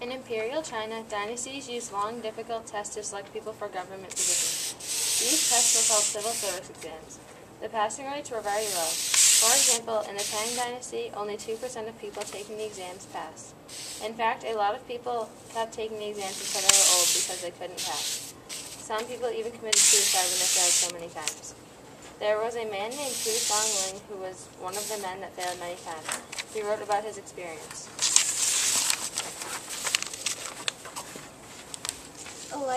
In imperial China, dynasties used long, difficult tests to select people for government positions. These tests were called civil service exams. The passing rates were very low. For example, in the Tang Dynasty, only 2% of people taking the exams passed. In fact, a lot of people kept taking the exams until they were old because they couldn't pass. Some people even committed suicide when they failed so many times. There was a man named Pu Songling who was one of the men that failed many times. He wrote about his experience.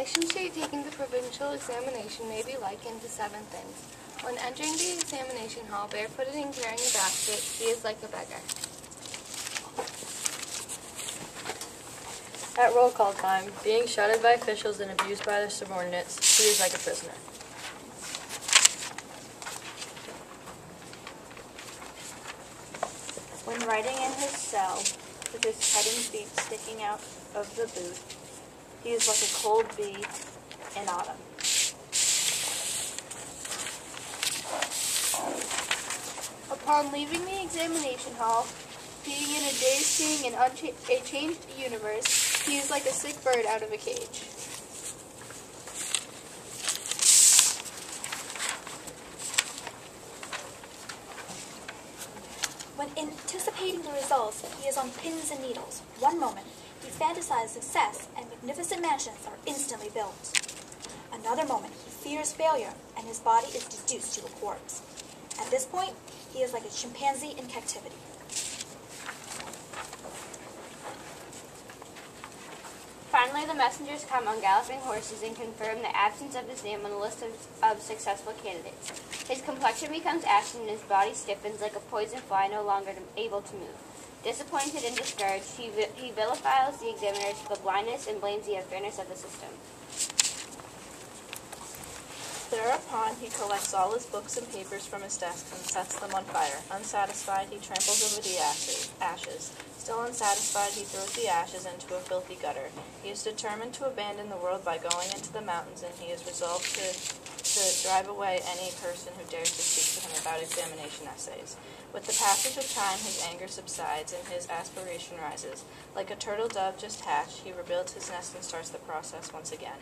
A licentiate taking the provincial examination may be likened to seven things. When entering the examination hall barefooted and carrying a basket, he is like a beggar. At roll call time, being shouted by officials and abused by their subordinates, he is like a prisoner. When writing in his cell, with his head and feet sticking out of the booth, he is like a cold bee in autumn. Upon leaving the examination hall, being in a dazed, seeing an uncha- a changed universe, he is like a sick bird out of a cage. When anticipating the results, he is on pins and needles. One moment, he fantasizes success and magnificent mansions are instantly built. Another moment, he fears failure and his body is reduced to a corpse. At this point, he is like a chimpanzee in captivity. Finally, the messengers come on galloping horses and confirm the absence of his name on the list of, of successful candidates. His complexion becomes ashen and his body stiffens like a poison fly no longer able to move. Disappointed and discouraged, he, he vilifies the examiners for blindness and blames the unfairness of the system. Thereupon he collects all his books and papers from his desk and sets them on fire. Unsatisfied, he tramples over the ashes. Still unsatisfied, he throws the ashes into a filthy gutter. He is determined to abandon the world by going into the mountains, and he is resolved to, to drive away any person who dares to speak to him about examination essays. With the passage of time, his anger subsides and his aspiration rises. Like a turtle dove just hatched, he rebuilds his nest and starts the process once again.